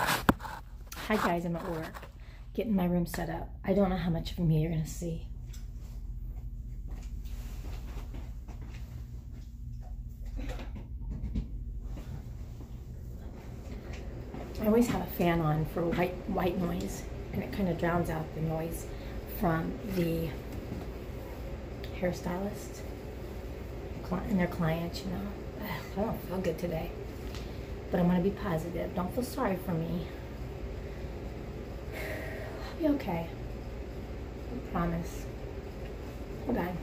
Hi guys, I'm at work. Getting my room set up. I don't know how much of me you're gonna see. I always have a fan on for white white noise and it kind of drowns out the noise from the hairstylist and their clients, you know. Ugh, I don't feel good today. But I'm going to be positive. Don't feel sorry for me. I'll be okay. I promise. On. Okay.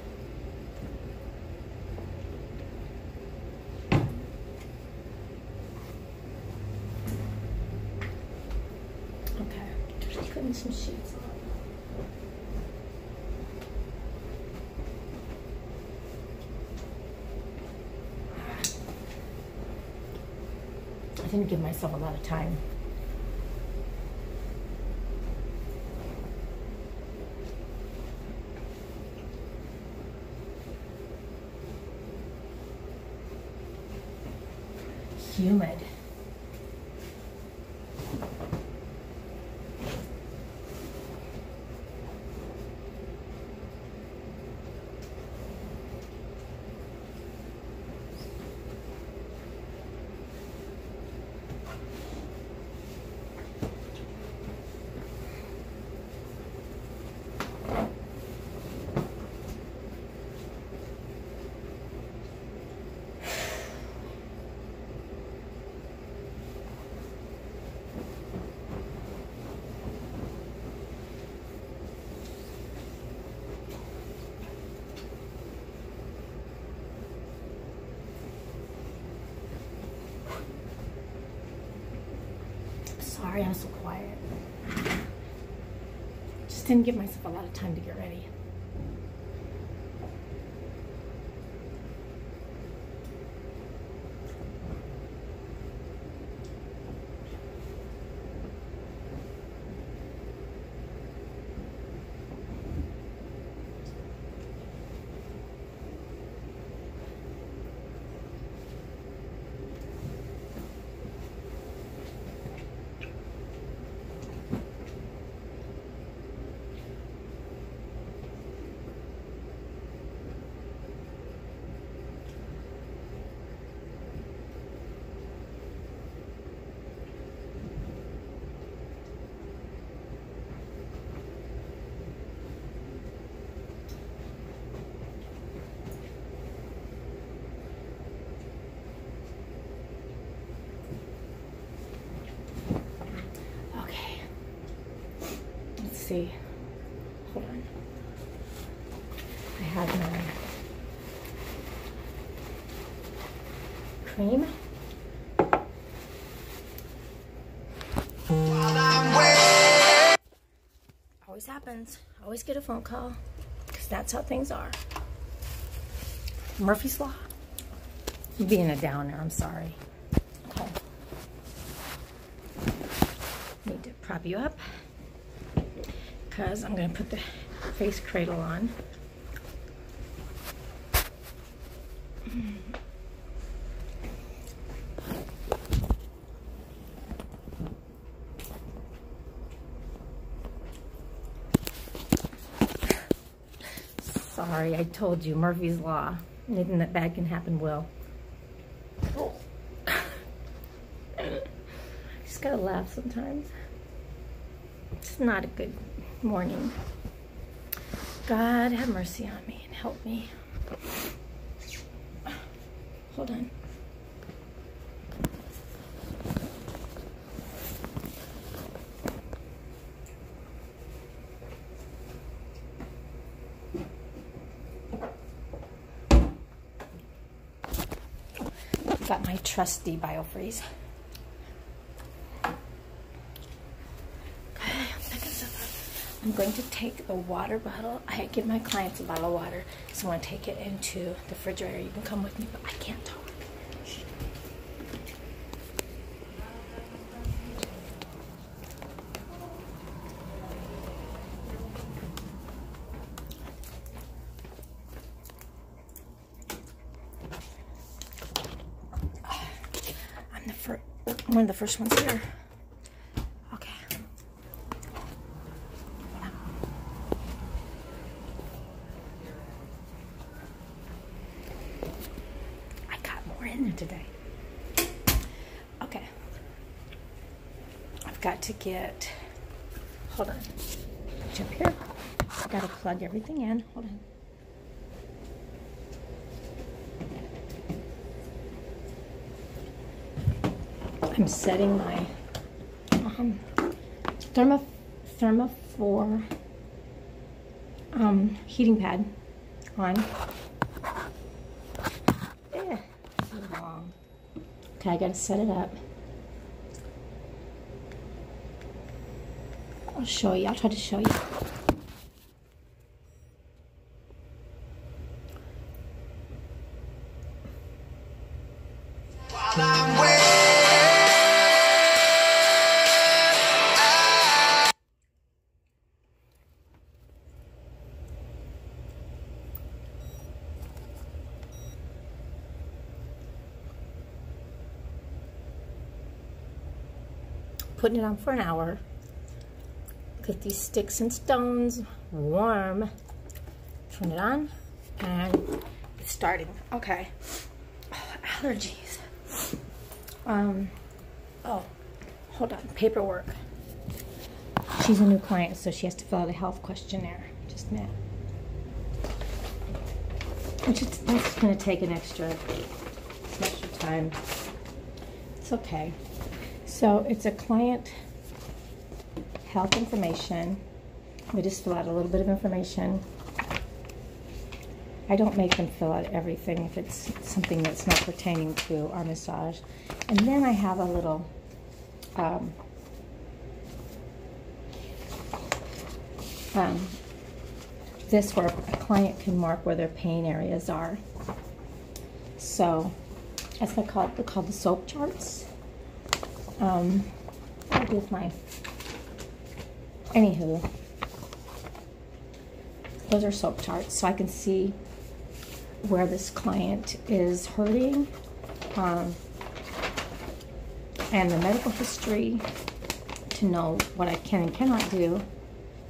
Just putting some sheets on. Didn't give myself a lot of time. Humid. Sorry I'm so quiet. Just didn't give myself a lot of time to get ready. Okay. Let's see. Hold on. I have my cream. Always happens. Always get a phone call because that's how things are. Murphy's Law. Being a downer. I'm sorry. Okay. Need to prop you up because I'm going to put the face cradle on. Sorry, I told you, Murphy's Law. Anything that bad can happen will. Just gotta laugh sometimes. It's not a good morning. God have mercy on me and help me. Hold on. Got my trusty biofreeze. Okay, I'm picking stuff up. I'm going to take the water bottle. I give my clients a bottle of water, so I want to take it into the refrigerator. You can come with me, but I can't talk. I'm the first, one of the first ones here. Today. Okay. I've got to get, hold on, jump here. I've got to plug everything in. Hold on. I'm setting my um, Thermo, Thermophore um, heating pad on. Long. Okay, I gotta set it up. I'll show you. I'll try to show you. Putting it on for an hour. Get these sticks and stones warm. Turn it on and it's starting. Okay. Oh, allergies. Um, oh, hold on. Paperwork. She's a new client, so she has to fill out a health questionnaire. Just a minute. Which is, that's going to take an extra, extra time. It's okay. So it's a client health information. We just fill out a little bit of information. I don't make them fill out everything if it's something that's not pertaining to our massage. And then I have a little um, um, this where a client can mark where their pain areas are. So that's what I call it, called the SOAP charts um, with my, anywho, those are SOAP charts, so I can see where this client is hurting, um, and the medical history to know what I can and cannot do.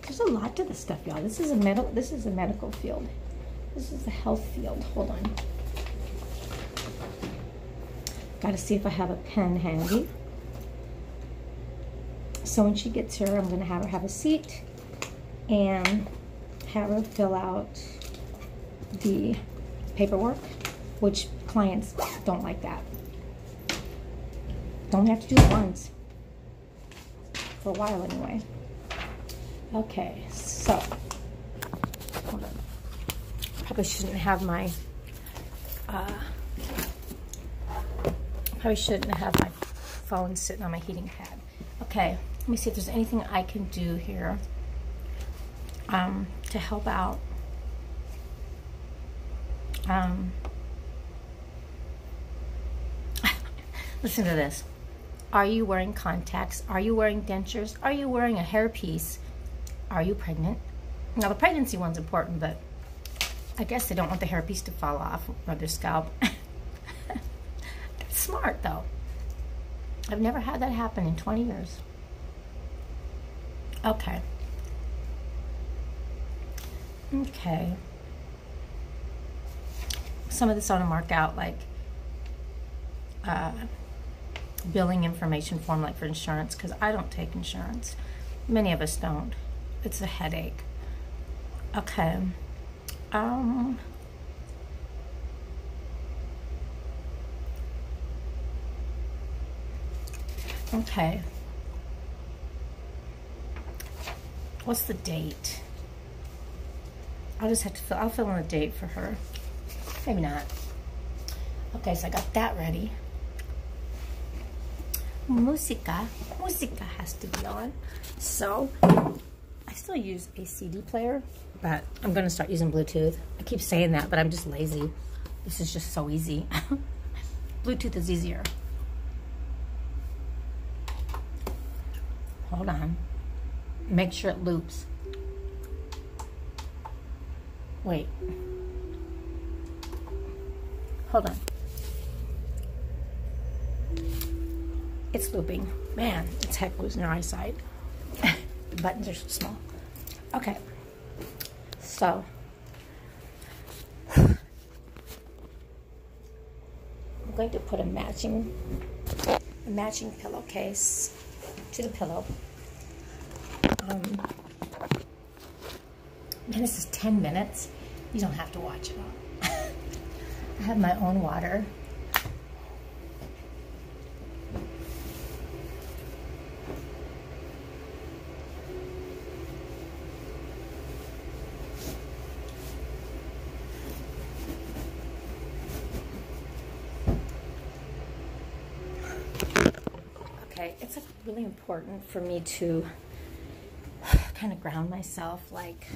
There's a lot to this stuff, y'all. This is a medical. This is a medical field. This is a health field. Hold on. Got to see if I have a pen handy. So when she gets here, I'm going to have her have a seat and have her fill out the paperwork, which clients don't like that. Don't have to do it once. For a while anyway. Okay, so. Probably shouldn't have my uh, probably shouldn't have my phone sitting on my heating pad. Okay, let me see if there's anything I can do here um, to help out. Um, listen to this. Are you wearing contacts? Are you wearing dentures? Are you wearing a hairpiece? Are you pregnant? Now, the pregnancy one's important, but I guess they don't want the hairpiece to fall off or their scalp. That's smart, though. I've never had that happen in 20 years. Okay. Okay. Some of this ought to mark out like uh, billing information form like for insurance because I don't take insurance. Many of us don't. It's a headache. Okay. Um, okay. What's the date? I'll just have to fill, I'll fill in the date for her. Maybe not. Okay, so I got that ready. Musica. Musica has to be on. So, I still use a CD player, but I'm going to start using Bluetooth. I keep saying that, but I'm just lazy. This is just so easy. Bluetooth is easier. Hold on make sure it loops. Wait. Hold on. It's looping. Man, it's heck losing your eyesight. the buttons are so small. Okay. So. I'm going to put a matching a matching pillowcase to the pillow. Um, and this is 10 minutes. You don't have to watch it all. I have my own water. Okay, it's really important for me to kind of ground myself, like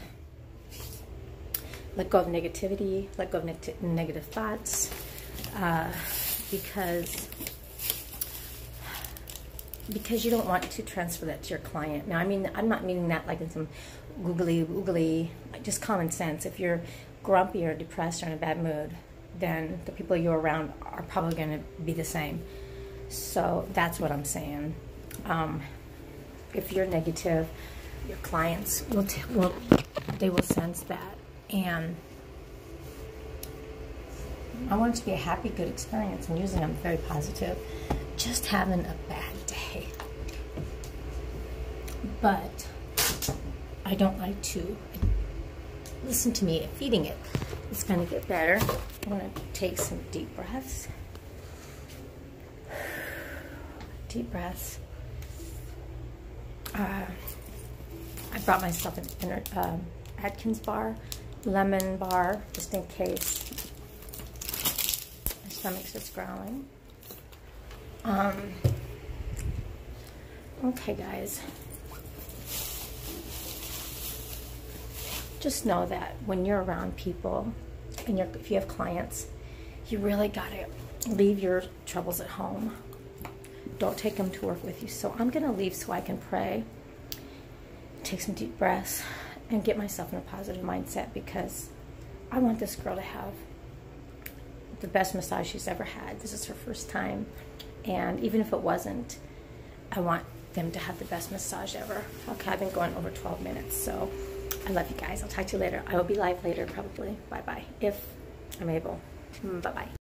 let go of negativity, let go of ne negative thoughts, uh, because because you don't want to transfer that to your client. Now, I mean, I'm not meaning that like in some googly googly, just common sense. If you're grumpy or depressed or in a bad mood, then the people you're around are probably going to be the same. So that's what I'm saying. Um, if you're negative, your clients will, will they will sense that, and I want it to be a happy, good experience. And usually, I'm very positive. Just having a bad day, but I don't like to listen to me feeding it. It's going to get better. I'm going to take some deep breaths. Deep breaths. Uh, I brought myself an um, Atkins bar, lemon bar, just in case my stomach's just growling. Um, okay, guys. Just know that when you're around people, and you're, if you have clients, you really got to leave your troubles at home don't take them to work with you. So I'm going to leave so I can pray, take some deep breaths, and get myself in a positive mindset because I want this girl to have the best massage she's ever had. This is her first time. And even if it wasn't, I want them to have the best massage ever. Okay, I've been going over 12 minutes, so I love you guys. I'll talk to you later. I will be live later, probably. Bye-bye, if I'm able. Mm, bye-bye.